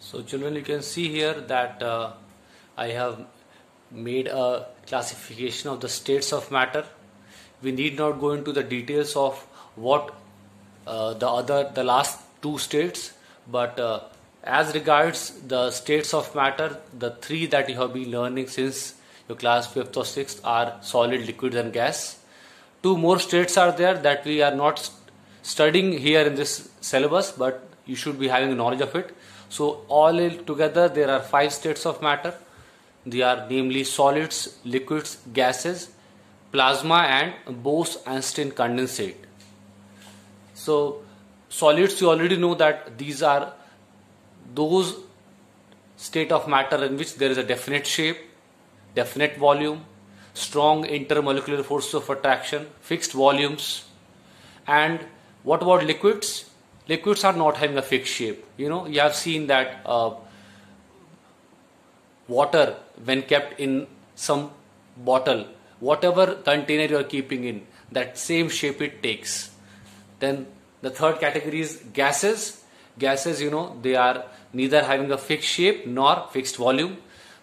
So children you can see here that uh, I have made a classification of the states of matter. We need not go into the details of what uh, the other the last two states but uh, as regards the states of matter the three that you have been learning since your class 5th or 6th are solid liquid and gas two more states are there that we are not st- studying here in this syllabus but you should be having knowledge of it so all together there are five states of matter they are namely solids liquids gases plasma and Bose-Einstein condensate so solids you already know that these are those state of matter in which there is a definite shape, definite volume, strong intermolecular forces of attraction, fixed volumes. And what about liquids? Liquids are not having a fixed shape. You know, you have seen that uh, water, when kept in some bottle, whatever container you are keeping in, that same shape it takes. Then the third category is gases. Gases, you know, they are neither having a fixed shape nor fixed volume.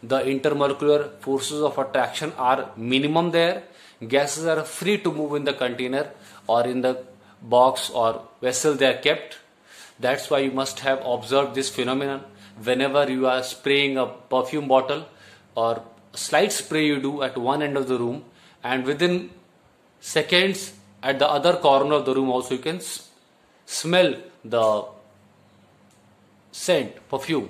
The intermolecular forces of attraction are minimum there. Gases are free to move in the container or in the box or vessel they are kept. That's why you must have observed this phenomenon whenever you are spraying a perfume bottle or slight spray you do at one end of the room and within seconds at the other corner of the room also you can smell the scent, perfume.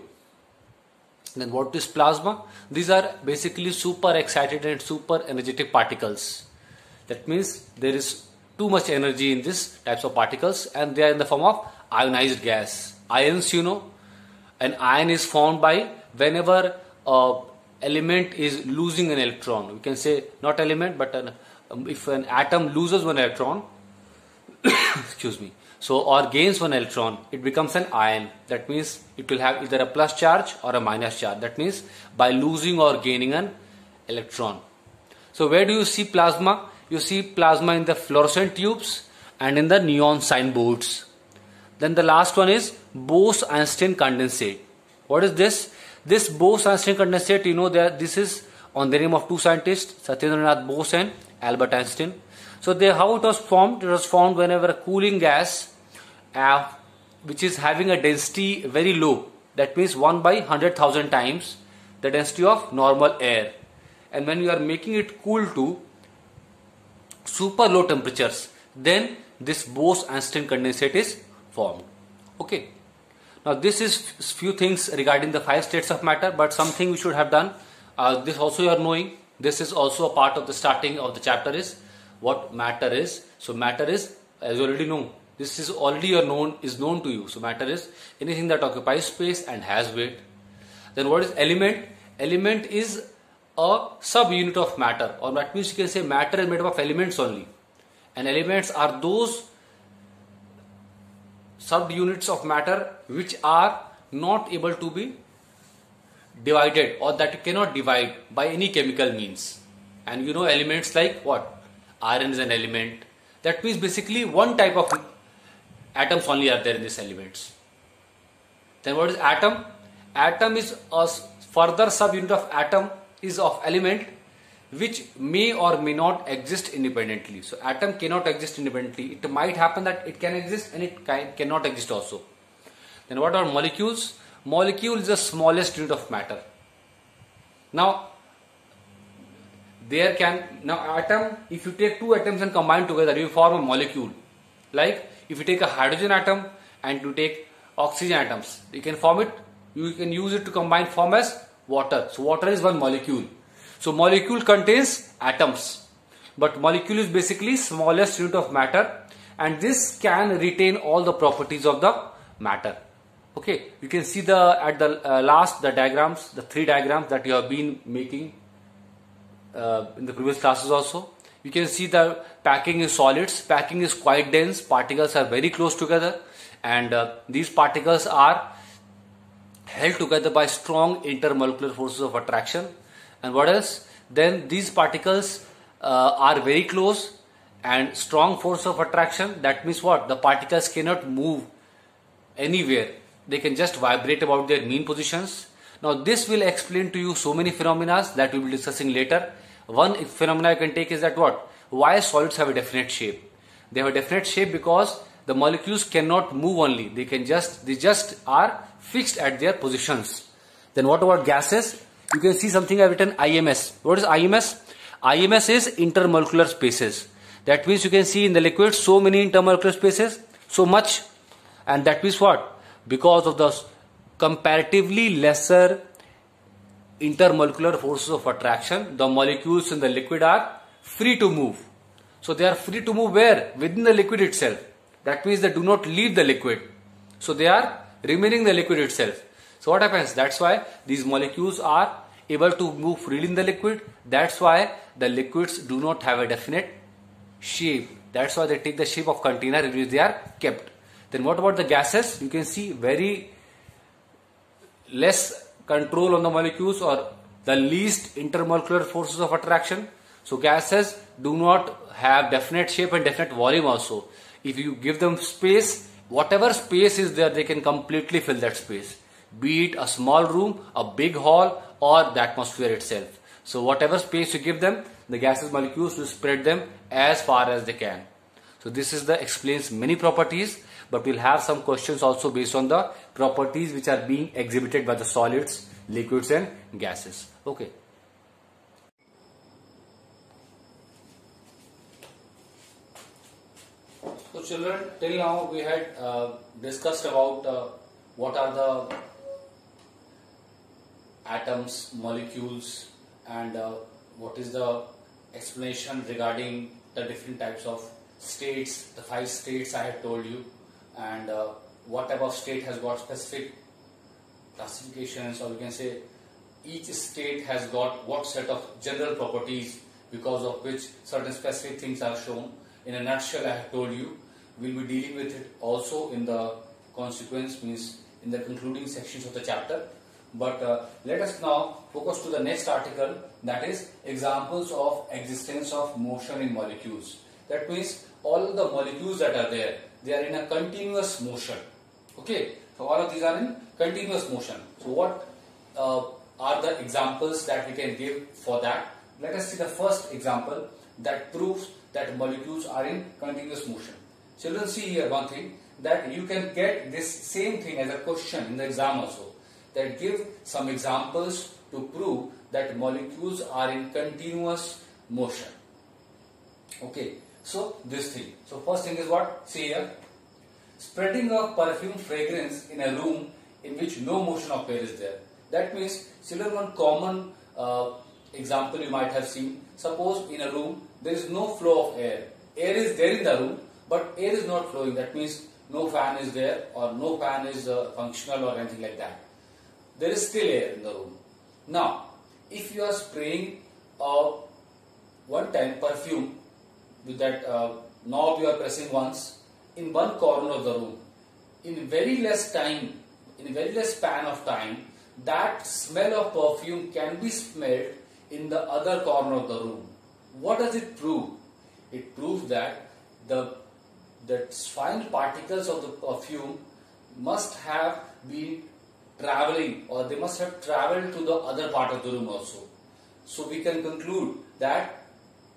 Then what is plasma? These are basically super excited and super energetic particles. That means there is too much energy in these types of particles and they are in the form of ionized gas. Ions, you know, an ion is formed by whenever a element is losing an electron. We can say not element, but an, um, if an atom loses one electron, excuse me, so or gains one electron, it becomes an ion. That means it will have either a plus charge or a minus charge. That means by losing or gaining an electron. So where do you see plasma? You see plasma in the fluorescent tubes and in the neon signboards. Then the last one is Bose-Einstein condensate. What is this? This Bose-Einstein condensate, you know that this is on the name of two scientists, Satyendranath Bose and Albert Einstein. So they, how it was formed? It was formed whenever a cooling gas uh, which is having a density very low that means 1 by 100,000 times the density of normal air and when you are making it cool to super low temperatures then this Bose-Einstein condensate is formed okay now this is few things regarding the five states of matter but something we should have done uh, this also you are knowing this is also a part of the starting of the chapter is what matter is so matter is as you already know this is already your known is known to you. So matter is anything that occupies space and has weight. Then what is element? Element is a subunit of matter, or that means you can say matter is made up of elements only. And elements are those subunits of matter which are not able to be divided or that cannot divide by any chemical means. And you know elements like what? Iron is an element. That means basically one type of atoms only are there in these elements. Then what is atom? Atom is a further subunit of atom is of element which may or may not exist independently. So atom cannot exist independently. It might happen that it can exist and it can, cannot exist also. Then what are molecules? Molecule is the smallest unit of matter. Now there can now atom if you take two atoms and combine together you form a molecule like if you take a hydrogen atom and you take oxygen atoms, you can form it, you can use it to combine form as water. So water is one molecule. So molecule contains atoms. But molecule is basically smallest unit of matter. And this can retain all the properties of the matter. Okay, you can see the at the uh, last the diagrams, the three diagrams that you have been making uh, in the previous classes also. You can see the packing is solids. Packing is quite dense. Particles are very close together. And uh, these particles are held together by strong intermolecular forces of attraction and what else then these particles uh, are very close and strong force of attraction that means what the particles cannot move anywhere they can just vibrate about their mean positions. Now this will explain to you so many phenomena that we will be discussing later. One phenomena you can take is that what? Why solids have a definite shape? They have a definite shape because the molecules cannot move only. They can just, they just are fixed at their positions. Then what about gases? You can see something I've written IMS. What is IMS? IMS is intermolecular spaces. That means you can see in the liquid so many intermolecular spaces, so much. And that means what? Because of the comparatively lesser intermolecular forces of attraction, the molecules in the liquid are free to move. So they are free to move where? Within the liquid itself. That means they do not leave the liquid. So they are remaining the liquid itself. So what happens? That's why these molecules are able to move freely in the liquid. That's why the liquids do not have a definite shape. That's why they take the shape of container in which they are kept. Then what about the gases? You can see very less control on the molecules or the least intermolecular forces of attraction. So gases do not have definite shape and definite volume also. If you give them space, whatever space is there, they can completely fill that space. Be it a small room, a big hall or the atmosphere itself. So whatever space you give them, the gases molecules will spread them as far as they can. So this is the explains many properties but we'll have some questions also based on the properties which are being exhibited by the solids, liquids and gases. Okay. So children, till now we had uh, discussed about uh, what are the atoms, molecules and uh, what is the explanation regarding the different types of states, the five states I have told you and uh, what type of state has got specific classifications or we can say each state has got what set of general properties because of which certain specific things are shown. In a nutshell, I have told you, we'll be dealing with it also in the consequence means in the concluding sections of the chapter. But uh, let us now focus to the next article that is examples of existence of motion in molecules. That means all the molecules that are there, they are in a continuous motion. Okay, so all of these are in continuous motion. So what uh, are the examples that we can give for that? Let us see the first example that proves that molecules are in continuous motion. Children see here one thing that you can get this same thing as a question in the exam also that give some examples to prove that molecules are in continuous motion. Okay, so this thing. So first thing is what? See here. Spreading of perfume fragrance in a room in which no motion of air is there. That means children one common uh, example you might have seen. Suppose in a room there is no flow of air. Air is there in the room but air is not flowing. That means no fan is there or no fan is uh, functional or anything like that. There is still air in the room. Now if you are spraying a one time perfume with that uh, knob you are pressing once in one corner of the room. In very less time, in very less span of time, that smell of perfume can be smelled in the other corner of the room. What does it prove? It proves that the, the fine particles of the perfume must have been traveling or they must have traveled to the other part of the room also. So we can conclude that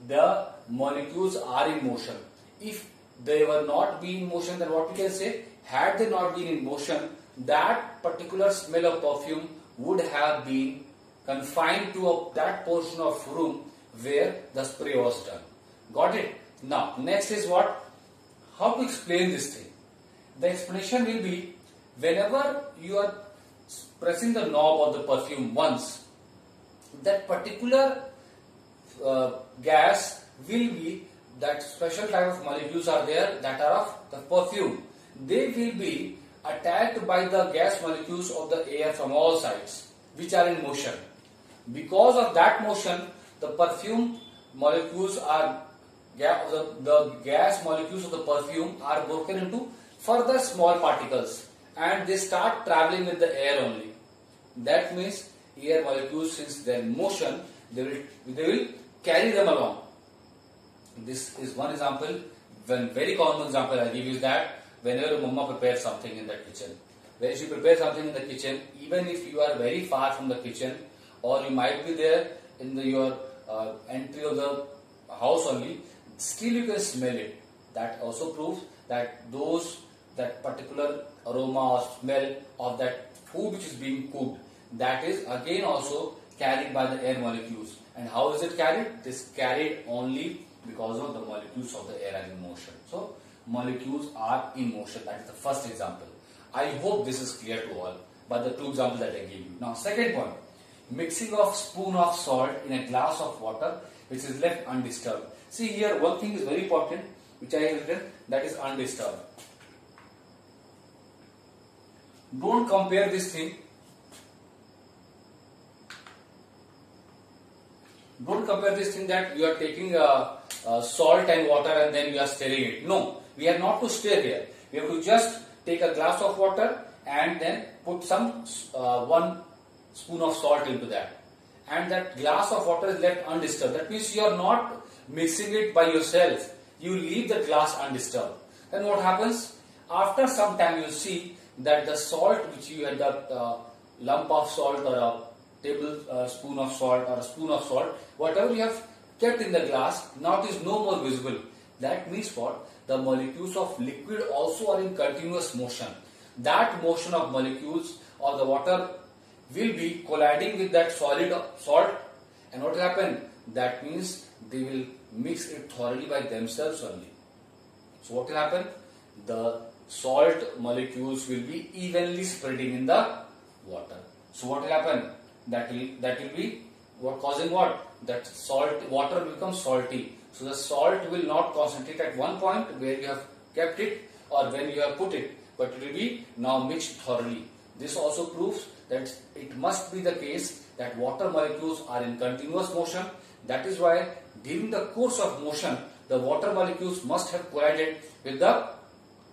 the molecules are in motion. If they were not be in motion, then what we can say? Had they not been in motion, that particular smell of perfume would have been confined to a, that portion of room where the spray was done. Got it? Now, next is what? How to explain this thing? The explanation will be whenever you are pressing the knob of the perfume once, that particular uh, gas will be that special type of molecules are there that are of the perfume. They will be attacked by the gas molecules of the air from all sides which are in motion. Because of that motion, the perfume molecules are the, the gas molecules of the perfume are broken into further small particles and they start traveling with the air only. That means air molecules since their motion, they will, they will carry them along. This is one example. One very common example I give you is that whenever mama prepares something in the kitchen, when you prepare something in the kitchen, even if you are very far from the kitchen, or you might be there in the, your uh, entry of the house only, still you can smell it. That also proves that those that particular aroma or smell of that food which is being cooked, that is again also carried by the air molecules. And how is it carried? It is carried only because of the molecules of the air are in motion. So molecules are in motion. That is the first example. I hope this is clear to all by the two examples that I gave you. Now second point, mixing of spoon of salt in a glass of water which is left undisturbed. See here one thing is very important which I have written that is undisturbed. Don't compare this thing. Don't compare this thing that you are taking uh, uh, salt and water and then you are stirring it. No, we are not to stir here. We have to just take a glass of water and then put some uh, one spoon of salt into that. And that glass of water is left undisturbed. That means you are not mixing it by yourself. You leave the glass undisturbed. Then what happens? After some time you see that the salt which you had that uh, lump of salt or a tablespoon uh, of salt or a spoon of salt, whatever you have kept in the glass, now it is no more visible. That means what? The molecules of liquid also are in continuous motion. That motion of molecules or the water will be colliding with that solid salt and what will happen? That means they will mix it thoroughly by themselves only. So what will happen? The salt molecules will be evenly spreading in the water. So what will happen? That will that will be what causing what? That salt water becomes salty. So the salt will not concentrate at one point where you have kept it or when you have put it, but it will be now mixed thoroughly. This also proves that it must be the case that water molecules are in continuous motion. That is why during the course of motion, the water molecules must have collided with the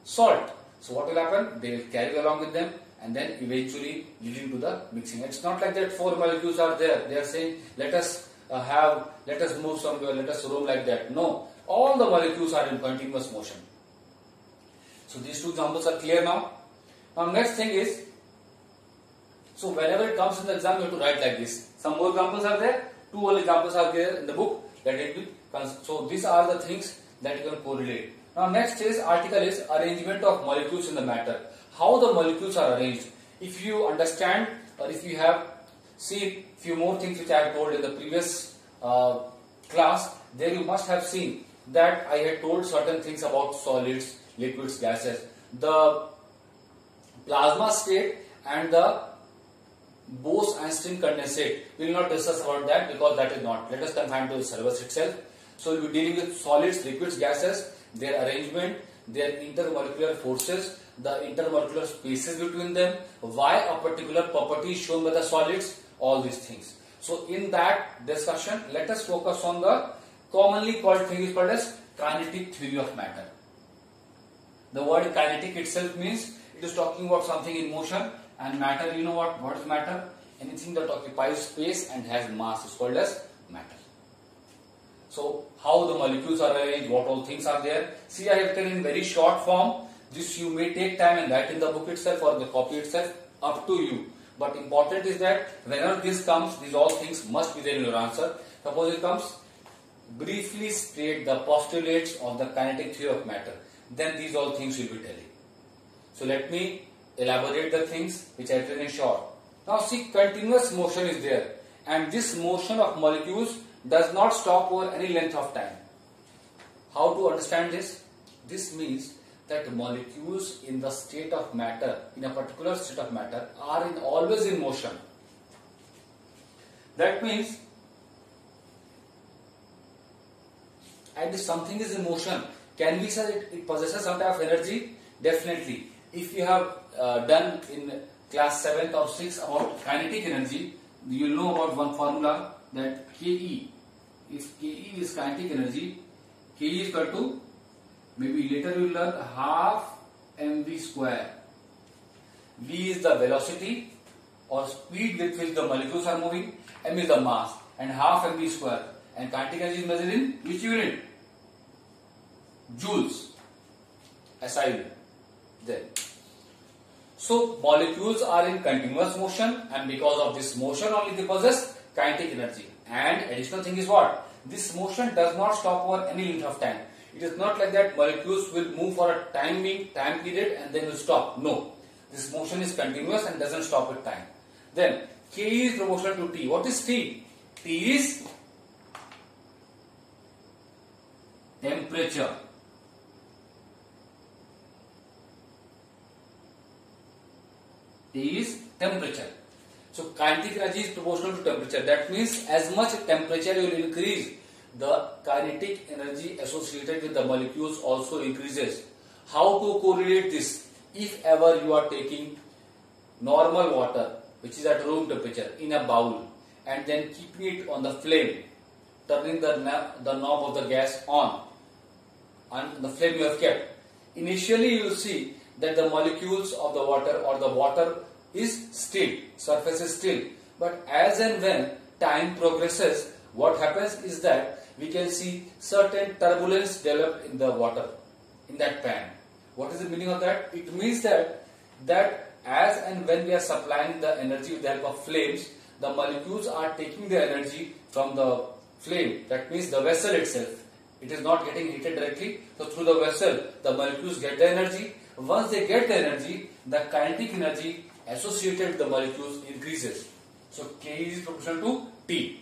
salt. So what will happen? They will carry along with them and then eventually leading to the mixing. It's not like that four molecules are there. They are saying, let us uh, have, let us move somewhere, let us roam like that. No, all the molecules are in continuous motion. So these two examples are clear now. Now next thing is, so whenever it comes in the exam, you have to write like this. Some more examples are there. Two more examples are there in the book that it will. So these are the things that you can correlate. Now next is article is arrangement of molecules in the matter. How the molecules are arranged. If you understand or if you have seen few more things which I have told in the previous uh, class, there you must have seen that I had told certain things about solids, liquids, gases. The plasma state and the Bose-Einstein condensate. We will not discuss about that because that is not. Let us confine to the syllabus itself. So we will be dealing with solids, liquids, gases their arrangement, their intermolecular forces, the intermolecular spaces between them, why a particular property is shown by the solids, all these things. So in that discussion, let us focus on the commonly called thing is called as kinetic theory of matter. The word kinetic itself means it is talking about something in motion and matter, you know what, what is matter? Anything that occupies space and has mass is called as. So how the molecules are arranged, what all things are there. See I have written in very short form. This you may take time and write in the book itself or the copy itself up to you. But important is that whenever this comes, these all things must be there in your answer. Suppose it comes, briefly state the postulates of the kinetic theory of matter. Then these all things will be telling. So let me elaborate the things which I have written in short. Now see continuous motion is there and this motion of molecules does not stop over any length of time. How to understand this? This means that molecules in the state of matter, in a particular state of matter, are in always in motion. That means, and if something is in motion, can we say it, it possesses some type of energy? Definitely. If you have uh, done in class 7th or 6th about kinetic energy, you know about one formula that Ke if Ke is kinetic energy, Ke is equal to maybe later we will learn half mv square. v is the velocity or speed with which the molecules are moving, m is the mass and half mv square. And kinetic energy is measured in which unit? Joules. SI unit. Then. So molecules are in continuous motion and because of this motion only they possess kinetic energy. And additional thing is what? This motion does not stop over any length of time. It is not like that molecules will move for a time being, time period and then will stop. No. This motion is continuous and doesn't stop at time. Then K is proportional to T. What is T? T is temperature. T is temperature. So kinetic energy is proportional to temperature. That means as much temperature you will increase, the kinetic energy associated with the molecules also increases. How to correlate this? If ever you are taking normal water which is at room temperature in a bowl and then keeping it on the flame, turning the, the knob of the gas on and the flame you have kept. Initially you will see that the molecules of the water or the water is still, surface is still. But as and when time progresses, what happens is that we can see certain turbulence develop in the water, in that pan. What is the meaning of that? It means that, that as and when we are supplying the energy with the help of flames, the molecules are taking the energy from the flame. That means the vessel itself. It is not getting heated directly. So through the vessel, the molecules get the energy. Once they get the energy, the kinetic energy associated the molecules increases. So K is proportional to T.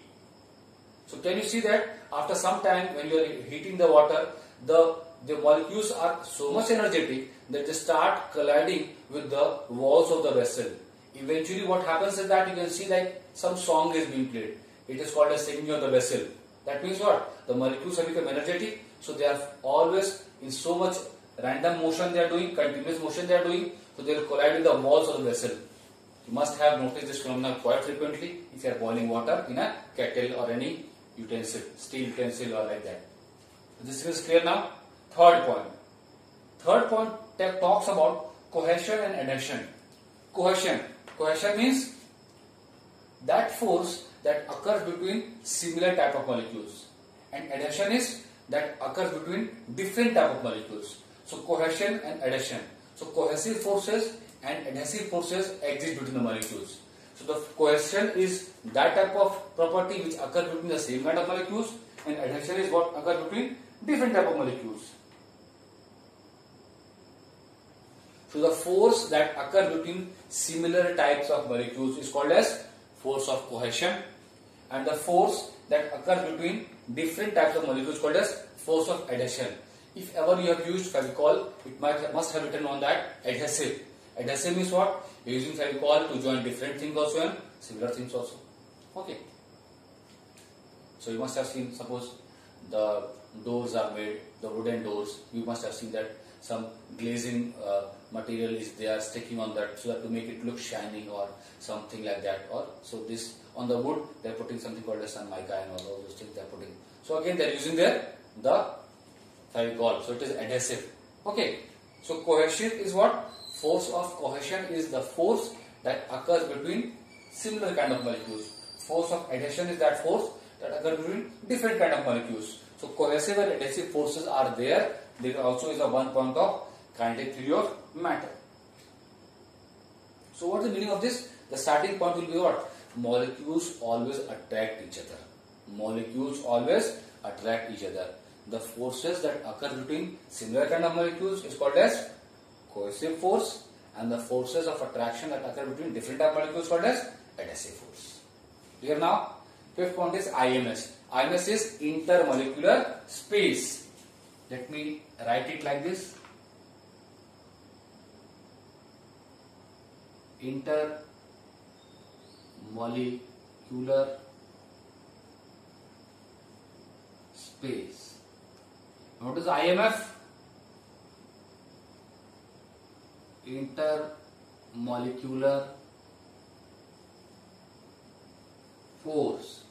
So can you see that after some time when you are heating the water, the, the molecules are so much energetic that they start colliding with the walls of the vessel. Eventually what happens is that you can see like some song is being played. It is called as singing of the vessel. That means what? The molecules have become energetic. So they are always in so much random motion they are doing, continuous motion they are doing. So they will collide with the walls of the vessel. You must have noticed this phenomenon quite frequently if you are boiling water in a kettle or any utensil, steel utensil or like that. This is clear now. Third point. Third point talks about cohesion and adhesion. Cohesion. Cohesion means that force that occurs between similar type of molecules. And adhesion is that occurs between different type of molecules. So cohesion and adhesion. So cohesive forces and adhesive forces exist between the molecules. So the cohesion is that type of property which occurs between the same kind of molecules and adhesion is what occurs between different type of molecules. So the force that occurs between similar types of molecules is called as force of cohesion and the force that occurs between different types of molecules called as force of adhesion. If ever you have used Fevicol, it might must have written on that adhesive. Adhesive means what? You're using Fevicol to join different things also and similar things also. Okay. So you must have seen, suppose the doors are made, the wooden doors, you must have seen that some glazing uh, material is there sticking on that so that to make it look shining or something like that or so this on the wood they are putting something called as some mica and all those things they are putting so again they are using there the So it is adhesive. Okay. So cohesion is what? Force of cohesion is the force that occurs between similar kind of molecules. Force of adhesion is that force that occurs between different kind of molecules. So cohesive and adhesive forces are there. There also is a one point of kinetic theory of matter. So what is the meaning of this? The starting point will be what? Molecules always attract each other. Molecules always attract each other the forces that occur between similar kind of molecules is called as cohesive force and the forces of attraction that occur between different type of molecules called as adhesive force. Clear now? Fifth point is IMS. IMS is intermolecular space. Let me write it like this. Intermolecular space. Is IMF? Intermolecular force.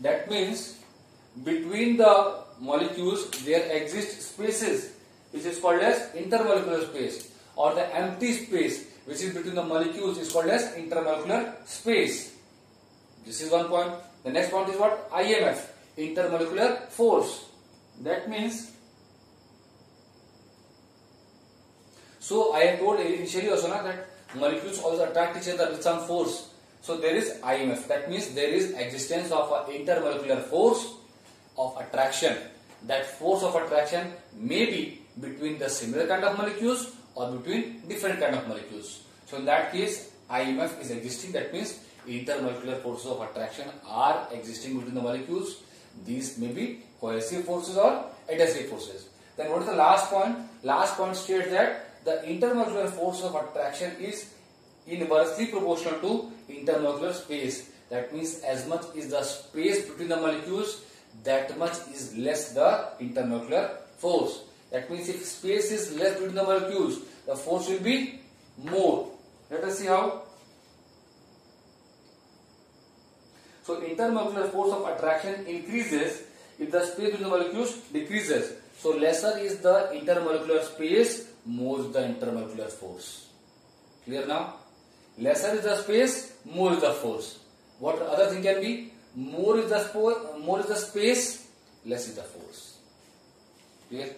That means between the molecules there exist spaces which is called as intermolecular space or the empty space which is between the molecules is called as intermolecular space. This is one point. The next point is what? IMF intermolecular force. That means, So I have told initially also that molecules also attract each other with some force. So there is IMF. That means there is existence of an intermolecular force of attraction. That force of attraction may be between the similar kind of molecules or between different kind of molecules. So in that case, IMF is existing. That means intermolecular forces of attraction are existing between the molecules. These may be cohesive forces or adhesive forces. Then what is the last point? Last point states that the intermolecular force of attraction is inversely proportional to intermolecular space. That means as much is the space between the molecules, that much is less the intermolecular force. That means if space is less between the molecules, the force will be more. Let us see how. So intermolecular force of attraction increases if the space between the molecules decreases. So lesser is the intermolecular space, more is the intermolecular force. Clear now? Lesser is the space, more is the force. What other thing can be? More is the more is the space, less is the force. Clear?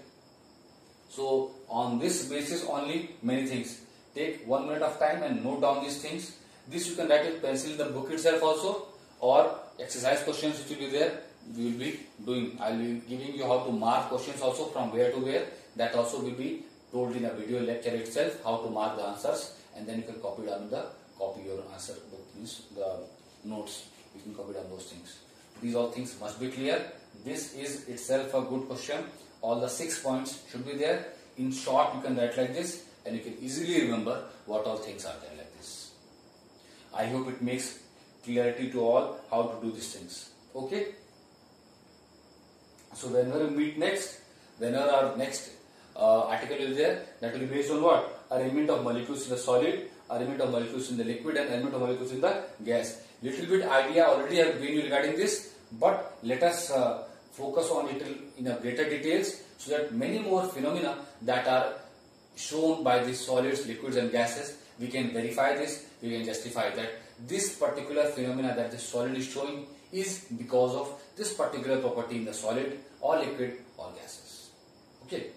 So on this basis only many things. Take one minute of time and note down these things. This you can write with pencil in the book itself also or exercise questions which will be there we will be doing. I will be giving you how to mark questions also from where to where. That also will be told in a video lecture itself how to mark the answers and then you can copy down the copy your answer book means the notes you can copy down those things. These all things must be clear. This is itself a good question all the six points should be there. In short, you can write like this and you can easily remember what all things are there like this. I hope it makes clarity to all how to do these things. Okay? So whenever we meet next, whenever our next uh, article is there, that will be based on what? Arrangement of molecules in the solid, arrangement of molecules in the liquid and arrangement of molecules in the gas. Little bit idea already have given you regarding this, but let us uh, focus on it in a greater details so that many more phenomena that are shown by these solids, liquids and gases, we can verify this, we can justify that this particular phenomena that the solid is showing is because of this particular property in the solid or liquid or gases. Okay.